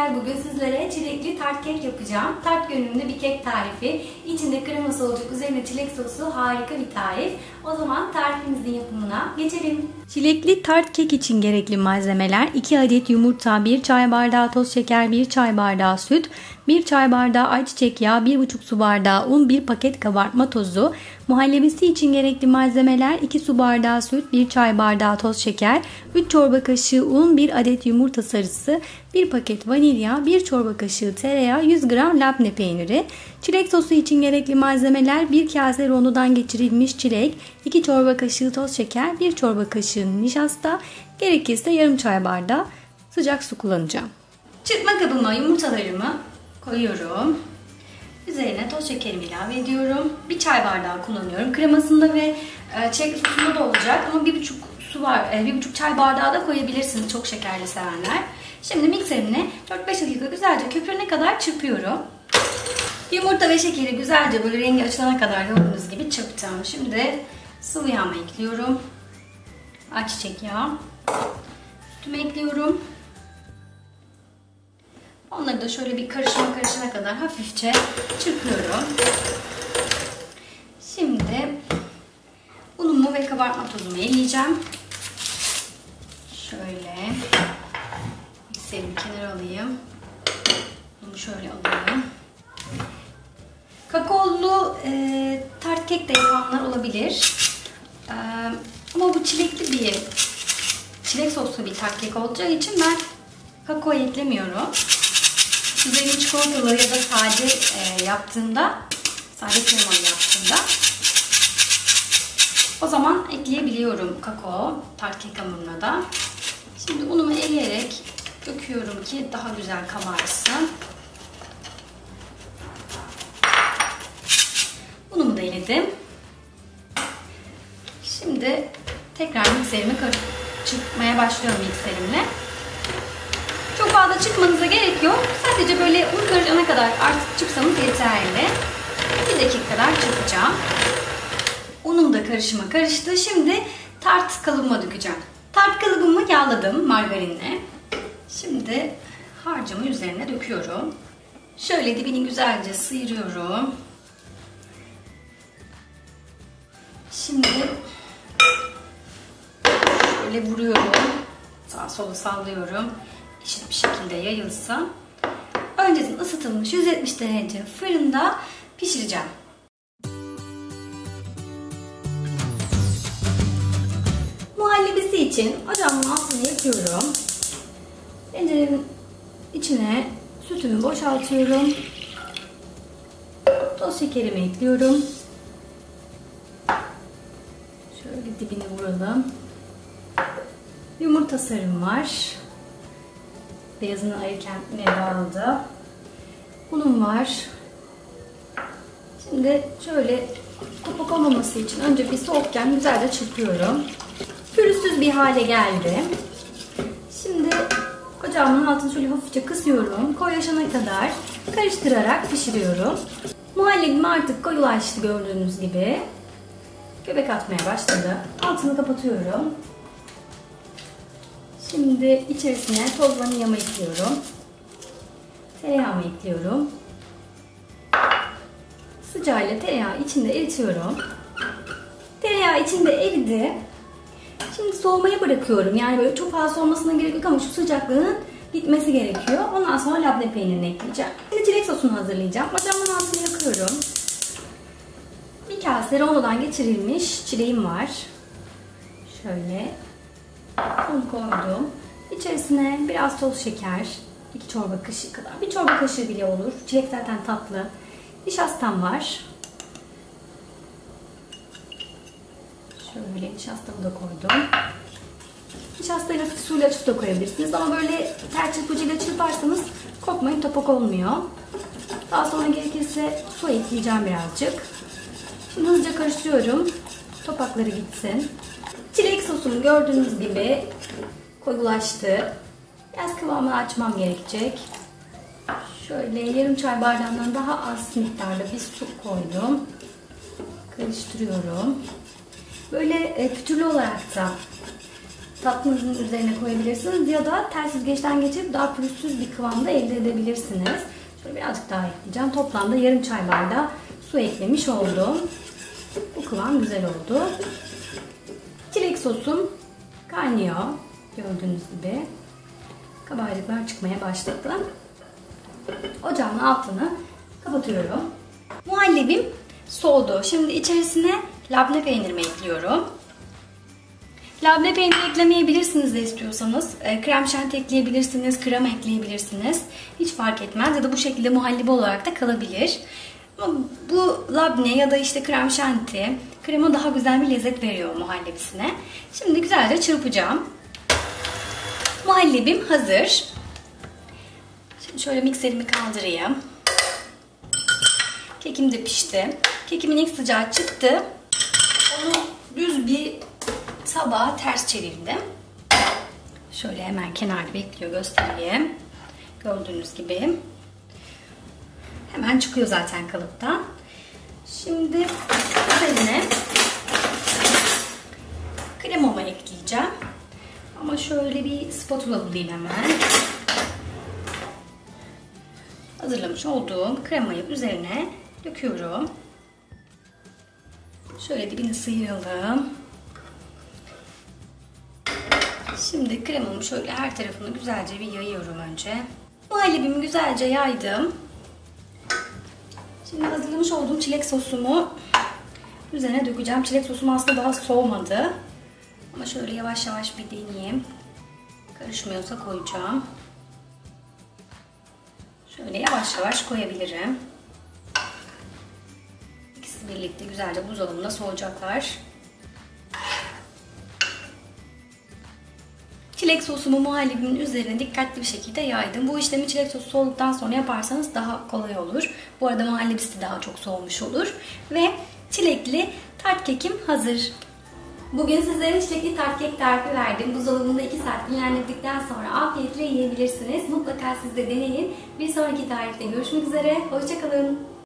malzemeler. Bugün sizlere çilekli tart kek yapacağım. Tart görünümlü bir kek tarifi. İçinde kreması olacak, üzerine çilek sosu harika bir tarif. O zaman tarifimizin yapımına geçelim. Çilekli tart kek için gerekli malzemeler 2 adet yumurta, 1 çay bardağı toz şeker, 1 çay bardağı süt, 1 çay bardağı ayçiçek yağı, 1,5 su bardağı un, 1 paket kabartma tozu. Muhallebisi için gerekli malzemeler 2 su bardağı süt, 1 çay bardağı toz şeker, 3 çorba kaşığı un, 1 adet yumurta sarısı, 1 paket vanilya, 1 çorba kaşığı tereyağı, 100 gram labne peyniri. Çilek sosu için gerekli malzemeler 1 kase rondodan geçirilmiş çilek, 2 çorba kaşığı toz şeker, 1 çorba kaşığı nişasta, gerekirse yarım çay bardağı sıcak su kullanacağım. Çırpma kabıma yumurtalarımı koyuyorum. Üzerine toz şekerimi ilave ediyorum. Bir çay bardağı kullanıyorum. Kremasında ve e, çilek sosunda da olacak ama bir buçuk su var, e, bir buçuk çay bardağı da koyabilirsiniz çok şekerli sevenler. Şimdi mikserimle 4-5 dakika güzelce köpürene kadar çırpıyorum. Yumurta ve şekeri güzelce böyle rengi açılana kadar gördüğünüz gibi çırpacağım. Şimdi sıvı yağımı ekliyorum. Ayçiçek yağı. Sütümü ekliyorum. Onları da şöyle bir karışma karışana kadar hafifçe çırpıyorum. Şimdi unumu ve kabartma tozumu eleyeceğim. Şöyle mikserimi kenara alayım. Bunu şöyle alayım. Kakaolu e, tart kek de yapanlar olabilir. E, ama bu çilekli bir çilek soslu bir tart kek olacağı için ben kakao eklemiyorum. Üzerine çikolatalı ya da sade e, yaptığımda, sade kremalı yaptığımda o zaman ekleyebiliyorum kakao tart kek hamuruna da. Şimdi unumu eleyerek döküyorum ki daha güzel kabarsın. Unumu da eledim. Şimdi tekrar mikserimi çırpmaya başlıyorum mikserimle. Fazla çıkmanıza gerek yok. Sadece böyle un karışana kadar artık çıksanız yeterli. Bir dakika kadar çırpacağım. Unum da karışıma karıştı. Şimdi tart kalıbıma dökeceğim. Tart kalıbımı yağladım margarinle. Şimdi harcımı üzerine döküyorum. Şöyle dibini güzelce sıyırıyorum. Şimdi şöyle vuruyorum. Sağ sola sallıyorum. Eşit bir şekilde yayılsın. Önceden ısıtılmış 170 derece fırında pişireceğim. Muhallebisi için ocağımın altını yakıyorum. Tencerenin içine sütümü boşaltıyorum. Toz şekerimi ekliyorum. Şöyle dibini vuralım. Yumurta sarım var. Beyazını ayırken yine dağıldı. Unum var. Şimdi şöyle topak olmaması için önce bir soğukken güzelce çırpıyorum. Pürüzsüz bir hale geldi. Şimdi ocağımın altını şöyle hafifçe kısıyorum. Koyulaşana kadar karıştırarak pişiriyorum. Muhallebim artık koyulaştı gördüğünüz gibi. Göbek atmaya başladı. Altını kapatıyorum. Şimdi içerisine toz vanilyamı ekliyorum. Tereyağımı ekliyorum. Sıcağıyla tereyağı içinde eritiyorum. Tereyağı içinde eridi. Şimdi soğumaya bırakıyorum. Yani böyle çok fazla soğumasına gerek yok ama şu sıcaklığının gitmesi gerekiyor. Ondan sonra labne peynirini ekleyeceğim. Şimdi çilek sosunu hazırlayacağım. Ocağımın altını yakıyorum. Bir kase rondodan geçirilmiş çileğim var. Şöyle un koydum. İçerisine biraz toz şeker, 2 çorba kaşığı kadar. Bir çorba kaşığı bile olur. Çilek zaten tatlı. Nişastam var. Şöyle nişastamı da koydum. Nişastayı hafif suyla açıp da koyabilirsiniz. Ama böyle ter çırpıcıyla çırparsanız kopmayın topak olmuyor. Daha sonra gerekirse su ekleyeceğim birazcık. Şimdi hızlıca karıştırıyorum. Topakları gitsin. Çilek sosum gördüğünüz gibi koyulaştı. Biraz kıvamını açmam gerekecek. Şöyle yarım çay bardağından daha az miktarda bir su koydum. Karıştırıyorum. Böyle e, pütürlü olarak da tatlınızın üzerine koyabilirsiniz ya da tel süzgeçten geçirip daha pürüzsüz bir kıvamda elde edebilirsiniz. Şöyle birazcık daha ekleyeceğim. Toplamda yarım çay bardağı su eklemiş oldum. Bu kıvam güzel oldu. Sosum kaynıyor. Gördüğünüz gibi. Kabarcıklar çıkmaya başladı. Ocağın altını kapatıyorum. Muhallebim soğudu. Şimdi içerisine labne peynirimi ekliyorum. Labne peyniri eklemeyebilirsiniz de istiyorsanız. E, krem şanti ekleyebilirsiniz, krema ekleyebilirsiniz. Hiç fark etmez ya da bu şekilde muhallebi olarak da kalabilir. Ama bu labne ya da işte krem şanti, krema daha güzel bir lezzet veriyor muhallebisine. Şimdi güzelce çırpacağım. Muhallebim hazır. Şimdi şöyle mikserimi kaldırayım. Kekim de pişti. Kekimin ilk sıcağı çıktı. Onu düz bir tabağa ters çevirdim. Şöyle hemen kenarda bekliyor göstereyim. Gördüğünüz gibi. Hemen çıkıyor zaten kalıptan. Şimdi üzerine kremamı ekleyeceğim. Ama şöyle bir spatula bulayım hemen. Hazırlamış olduğum kremayı üzerine döküyorum. Şöyle dibini sıyıralım. Şimdi kremamı şöyle her tarafını güzelce bir yayıyorum önce. Muhallebimi güzelce yaydım. Şimdi hazırlamış olduğum çilek sosumu üzerine dökeceğim. Çilek sosum aslında daha soğumadı. Ama şöyle yavaş yavaş bir deneyeyim. Karışmıyorsa koyacağım. Şöyle yavaş yavaş koyabilirim. İkisi birlikte güzelce buzdolabında soğuyacaklar. Çilek sosumu muhallebimin üzerine dikkatli bir şekilde yaydım. Bu işlemi çilek sosu soğuduktan sonra yaparsanız daha kolay olur. Bu arada muhallebisi daha çok soğumuş olur. Ve çilekli tart kekim hazır. Bugün sizlere çilekli tart kek tarifi verdim. Buzdolabında 2 saat dinlendirdikten sonra afiyetle yiyebilirsiniz. Mutlaka siz de deneyin. Bir sonraki tarifte görüşmek üzere. Hoşçakalın.